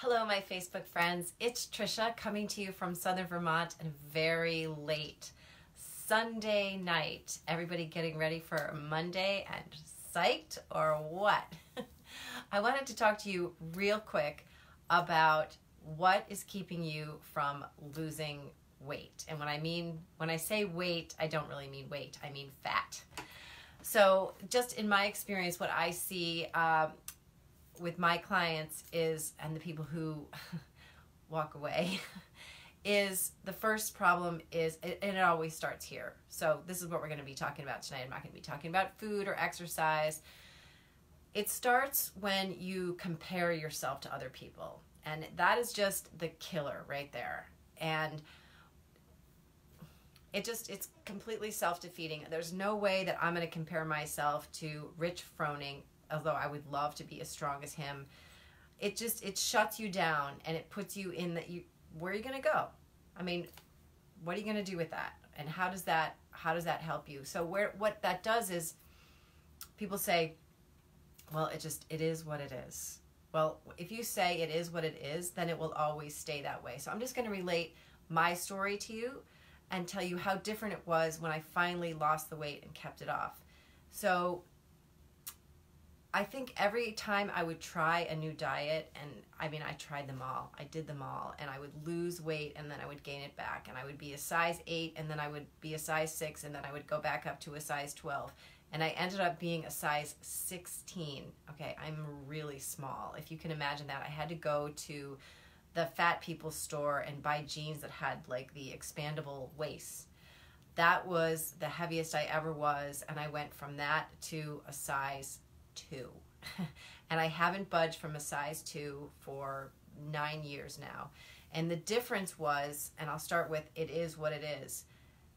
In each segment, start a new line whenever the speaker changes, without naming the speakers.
Hello, my Facebook friends. It's Trisha coming to you from Southern Vermont and very late Sunday night. Everybody getting ready for Monday and psyched or what? I wanted to talk to you real quick about what is keeping you from losing weight. And when I mean, when I say weight, I don't really mean weight, I mean fat. So, just in my experience, what I see, um, with my clients is, and the people who walk away, is the first problem is, and it always starts here. So this is what we're going to be talking about tonight. I'm not going to be talking about food or exercise. It starts when you compare yourself to other people. And that is just the killer right there. And it just it's completely self-defeating there's no way that i'm going to compare myself to rich froning although I would love to be as strong as him, it just it shuts you down and it puts you in that you where are you going to go? I mean, what are you going to do with that? And how does that how does that help you? So where what that does is people say, well, it just it is what it is. Well, if you say it is what it is, then it will always stay that way. So I'm just going to relate my story to you and tell you how different it was when I finally lost the weight and kept it off. So I think every time I would try a new diet, and I mean, I tried them all, I did them all, and I would lose weight and then I would gain it back. And I would be a size 8 and then I would be a size 6 and then I would go back up to a size 12. And I ended up being a size 16. Okay, I'm really small. If you can imagine that, I had to go to the fat people store and buy jeans that had like the expandable waist. That was the heaviest I ever was, and I went from that to a size two. and I haven't budged from a size two for nine years now. And the difference was, and I'll start with it is what it is.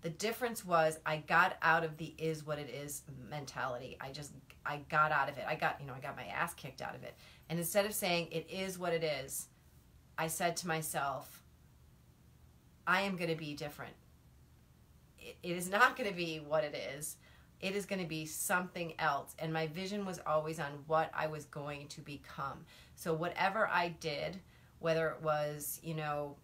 The difference was I got out of the is what it is mentality. I just, I got out of it. I got, you know, I got my ass kicked out of it. And instead of saying it is what it is, I said to myself, I am going to be different. it, it is not going to be what it is it is going to be something else. And my vision was always on what I was going to become. So, whatever I did, whether it was, you know,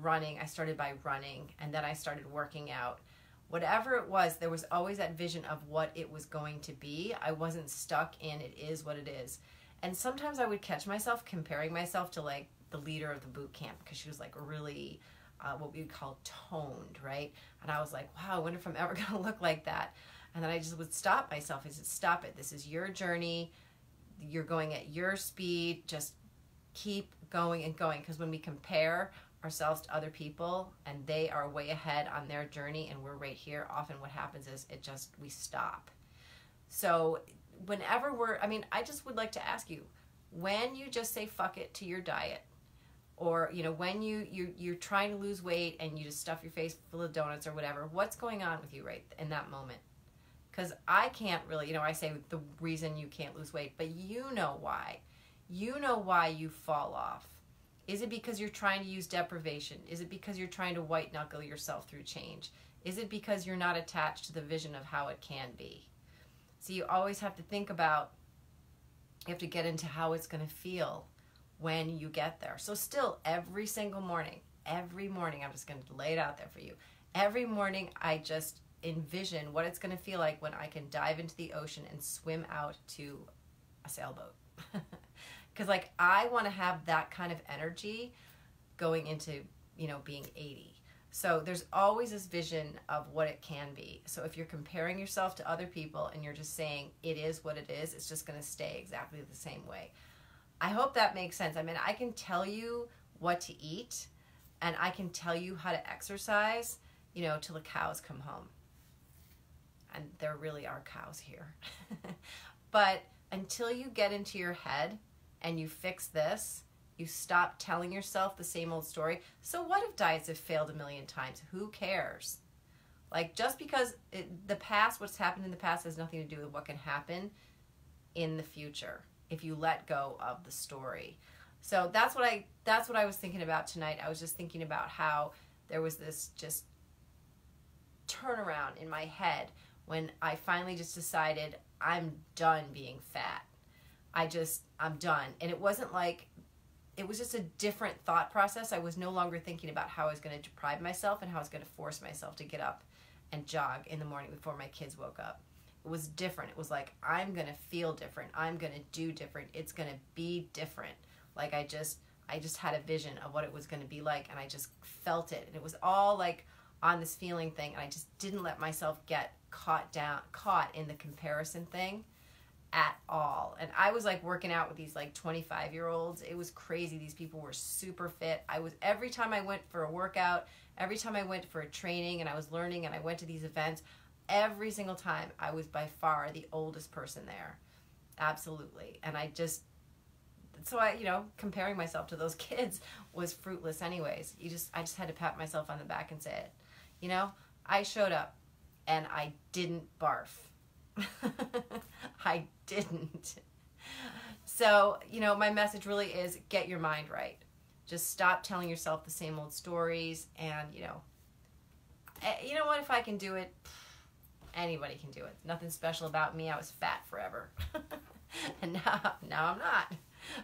running, I started by running and then I started working out. Whatever it was, there was always that vision of what it was going to be. I wasn't stuck in it is what it is. And sometimes I would catch myself comparing myself to like the leader of the boot camp because she was like really uh, what we would call toned, right? And I was like, wow, I wonder if I'm ever going to look like that. And then I just would stop myself. I said, stop it. This is your journey. You're going at your speed. Just keep going and going. Because when we compare ourselves to other people and they are way ahead on their journey and we're right here, often what happens is it just, we stop. So whenever we're, I mean, I just would like to ask you, when you just say fuck it to your diet, or you know when you you you're trying to lose weight and you just stuff your face full of donuts or whatever what's going on with you right in that moment? Because i can't really you know i say the reason you can't lose weight but you know why. You know why you fall off. Is it because you're trying to use deprivation? Is it because you're trying to white knuckle yourself through change? Is it because you're not attached to the vision of how it can be? So you always have to think about you have to get into how it's going to feel when you get there. So, still, every single morning, every morning, I'm just going to lay it out there for you. Every morning, I just envision what it's going to feel like when I can dive into the ocean and swim out to a sailboat. Because, like, I want to have that kind of energy going into, you know, being 80. So there's always this vision of what it can be. So if you're comparing yourself to other people and you're just saying it is what it is, it's just going to stay exactly the same way. I hope that makes sense. I mean, I can tell you what to eat and I can tell you how to exercise, you know, till the cows come home. And there really are cows here. but until you get into your head and you fix this, you stop telling yourself the same old story. So, what if diets have failed a million times? Who cares? Like, just because it, the past, what's happened in the past, has nothing to do with what can happen in the future if you let go of the story. So that's what I that's what I was thinking about tonight. I was just thinking about how there was this just turnaround in my head when I finally just decided I'm done being fat. I just I'm done. And it wasn't like it was just a different thought process. I was no longer thinking about how I was going to deprive myself and how I was going to force myself to get up and jog in the morning before my kids woke up. Was different. It was like, I'm going to feel different. I'm going to do different. It's going to be different. Like I just, I just had a vision of what it was going to be like and I just felt it. And it was all like on this feeling thing. And I just didn't let myself get caught down, caught in the comparison thing at all. And I was like working out with these like 25 year olds. It was crazy. These people were super fit. I was every time I went for a workout, every time I went for a training and I was learning and I went to these events, every single time I was by far the oldest person there. Absolutely. And I just so I, you know, comparing myself to those kids was fruitless anyways. You just I just had to pat myself on the back and say it. You know, I showed up and I didn't barf. I didn't. So, you know, my message really is get your mind right. Just stop telling yourself the same old stories and, you know, eh, you know what, if I can do it, anybody can do it. Nothing special about me. I was fat forever. and now, now I'm not.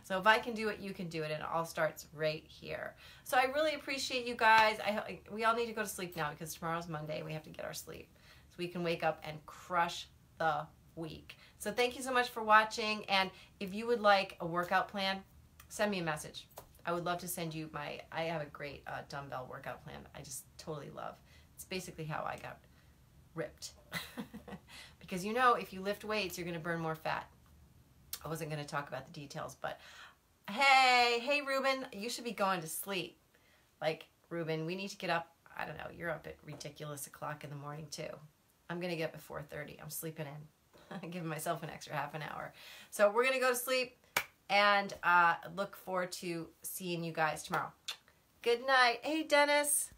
So if I can do it, you can do it, and it all starts right here. So I really appreciate you guys. I we all need to go to sleep now because tomorrow's Monday. We have to get our sleep so we can wake up and crush the week. So thank you so much for watching. And if you would like a workout plan, send me a message. I would love to send you my, I have a great uh, dumbbell workout plan. I just totally love. It's basically how I got ripped. because you know, if you lift weights, you're to burn more fat. I wasn't to talk about the details, but hey, hey, Ruben, you should be going to sleep. Like, Ruben, we need to get up. I don't know, you're up at ridiculous o'clock in the morning too. I'm to get up at 4.30. I'm sleeping in. giving myself an extra half an hour. So we're to go to sleep and uh, look forward to seeing you guys tomorrow. Good night. Hey, Dennis.